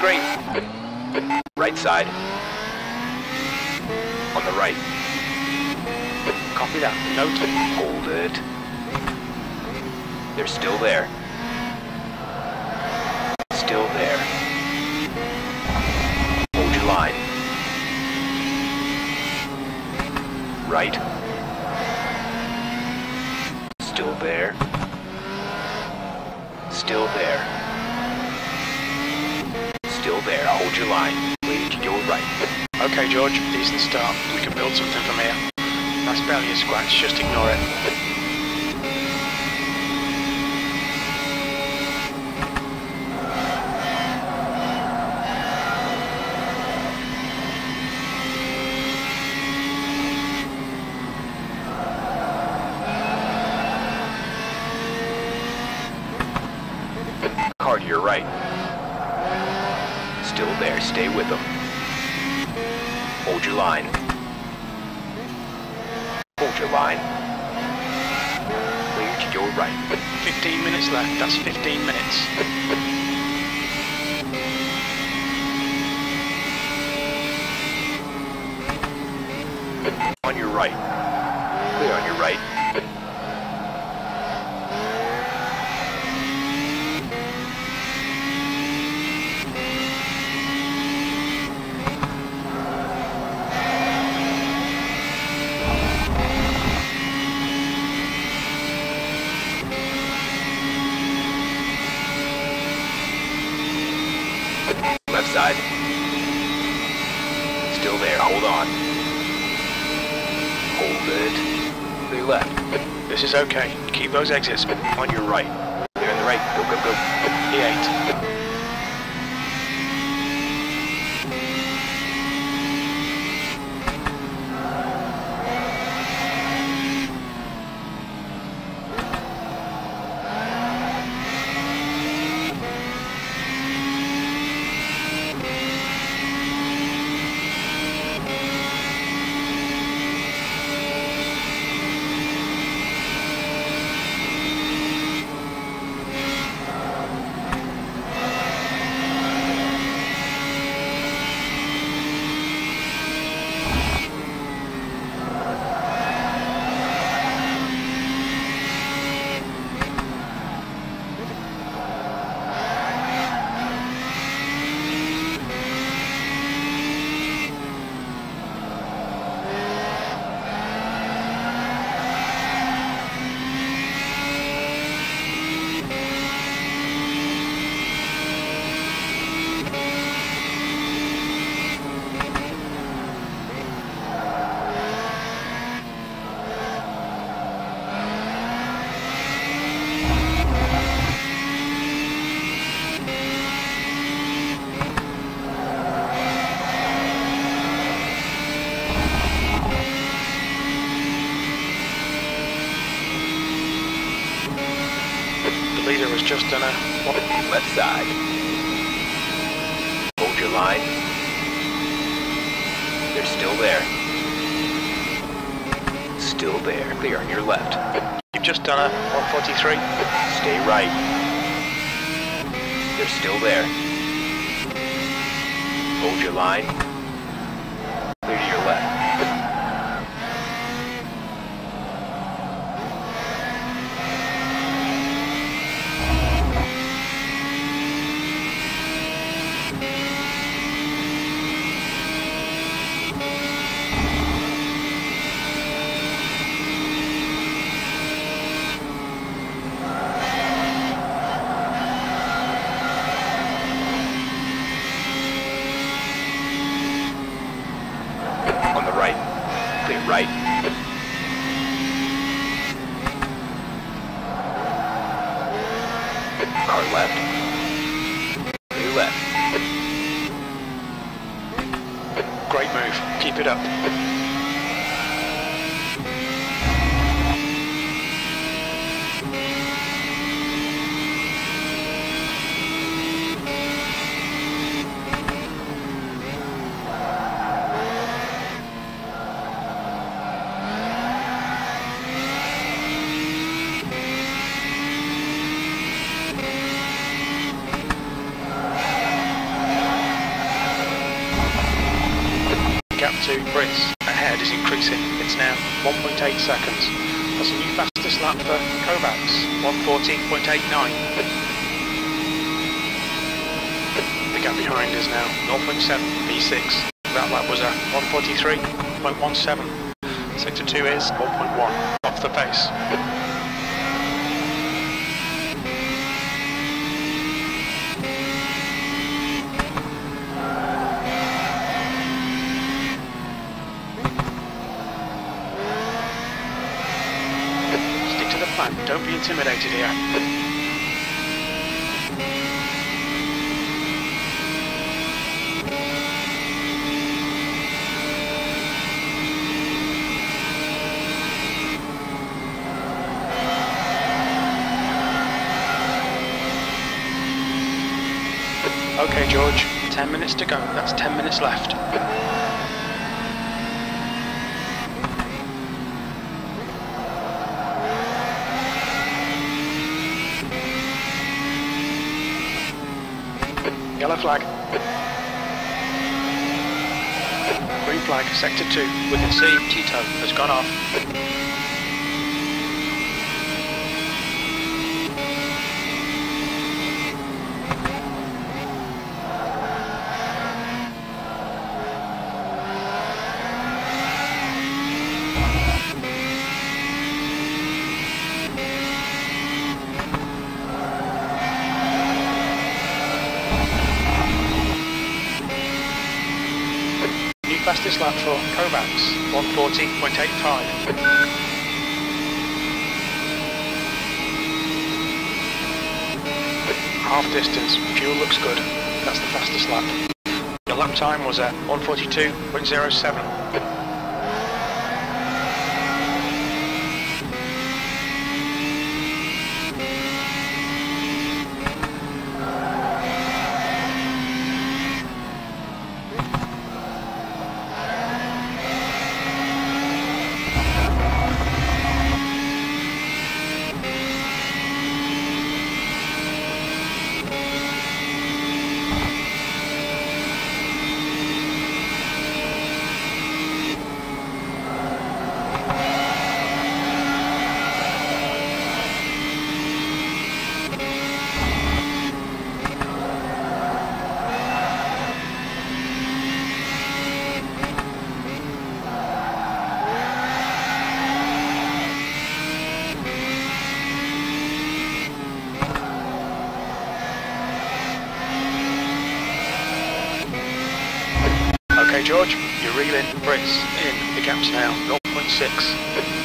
Green. Right side. On the right. Copy that. Note. Hold it. They're still there. Still there. Hold your line. Right. Still there. Still there. Still there. Hold your line. Clear to your right. George. Decent start. We can build something from here. That's barely a scratch. Just ignore it. Car to your right. Still there. Stay with them. Your line. Your line. Clear to your right. 15 minutes left. That's 15 minutes. On your right. Clear on your right. Left side. Still there. Hold on. Hold it. Clear left. This is okay. Keep those exits. On your right. Clear on the right. Go, go, go. E8. The leader has just done a... Left side. Hold your line. They're still there. Still there. Clear on your left. You've just done a 143. Stay right. They're still there. Hold your line. 147 V6. That lap was a 143.17. Sector 2 is 1.1 off the pace. Stick to the plan, don't be intimidated here. Okay, George, 10 minutes to go. That's 10 minutes left. Yellow flag. Green flag, sector 2. We can see Tito has gone off. Fastest lap for Kovacs, 140.85. Half distance, fuel looks good. That's the fastest lap. The lap time was at 142.07. Okay, George, you're reeling. Brits in. The gap's now 0.6.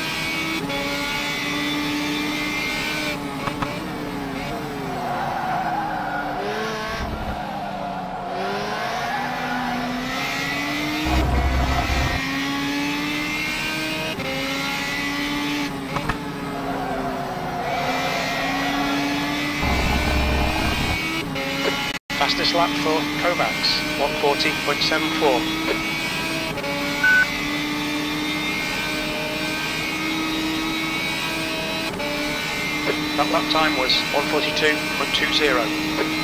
Lap for Kovacs, 140.74. That lap time was 142.20.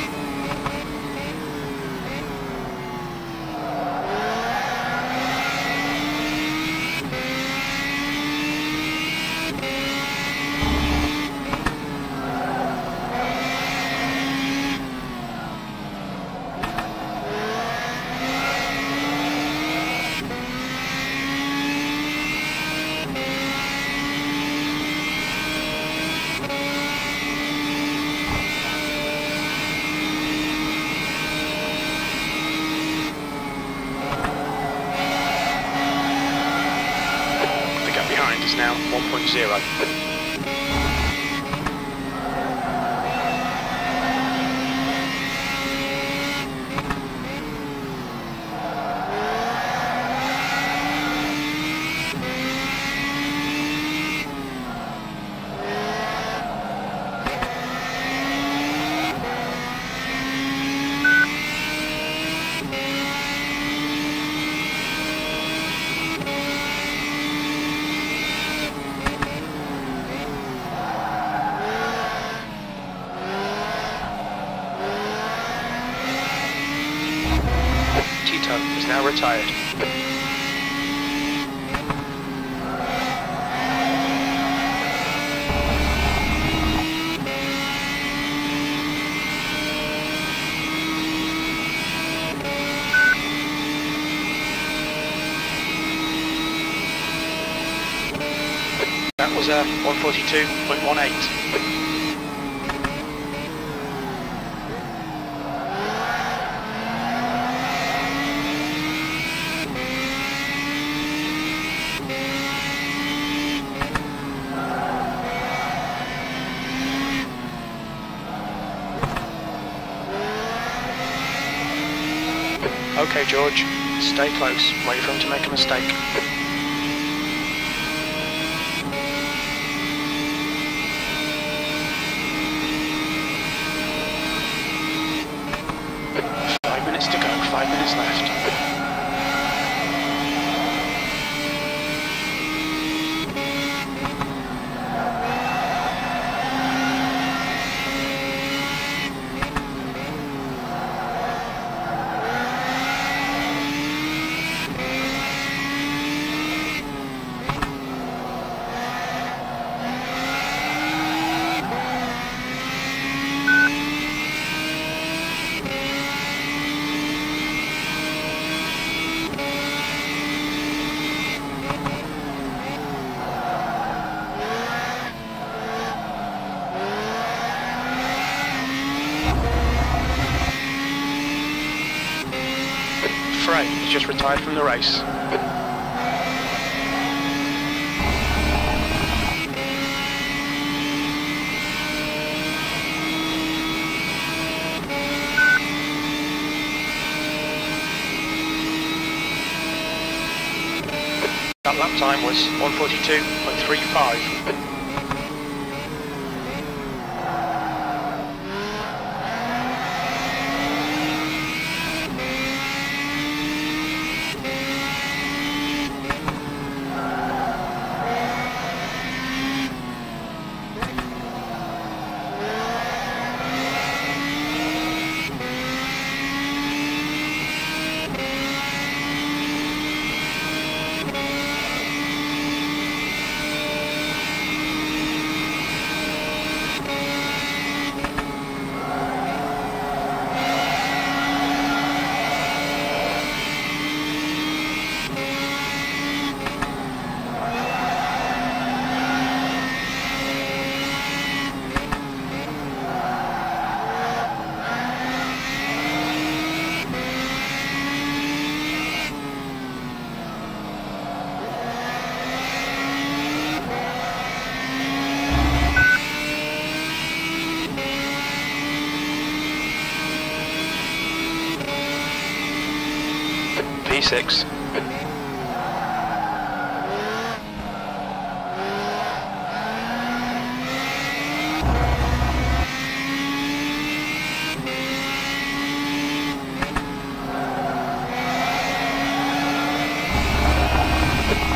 4.0 retired. That was uh, a 142.18. George. Stay close. Wait for him to make a mistake. Five minutes to go. Five minutes left. Frey has just retired from the race. That lap time was 142.35. P6.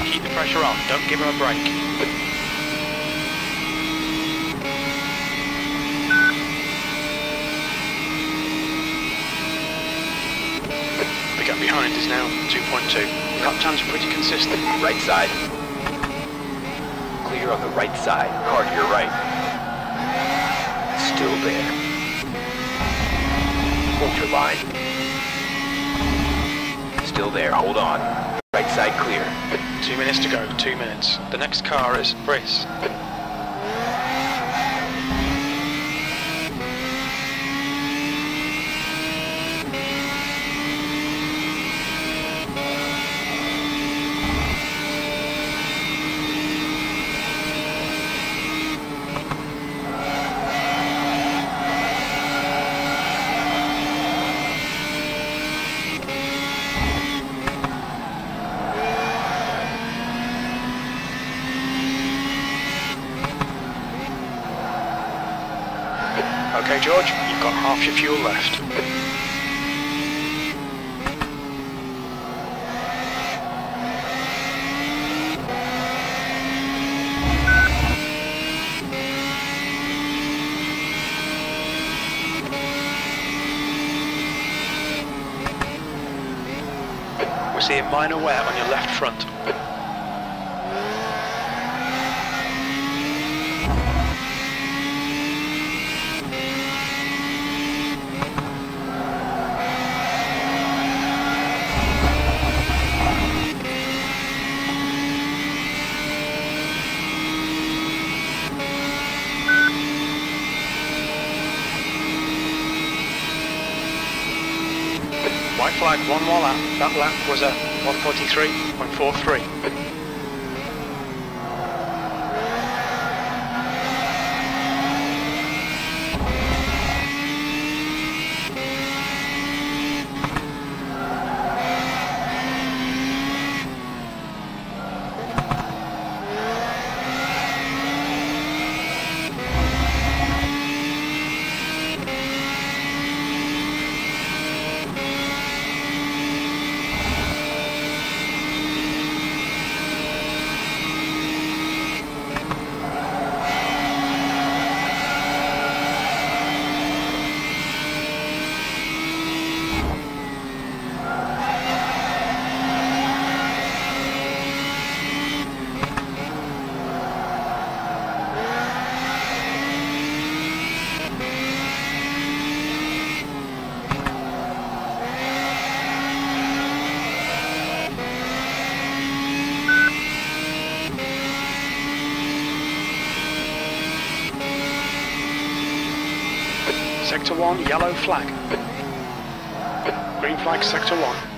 Keep the pressure on, don't give him a break. The gap behind is now 2.2. Lap times are pretty consistent. Right side. Clear on the right side. Car to your right. Still there. Hold your line. Still there. Hold on. Right side clear. Two minutes to go, two minutes. The next car is Briss. Okay, George, you've got half your fuel left. We're seeing minor wear on your left front. Flag, one more. That lap was a 143.43. Sector 1, yellow flag. Green flag, Sector 1.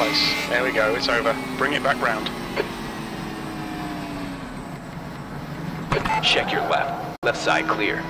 Place. There we go, it's over. Bring it back round. Check your left. Left side clear.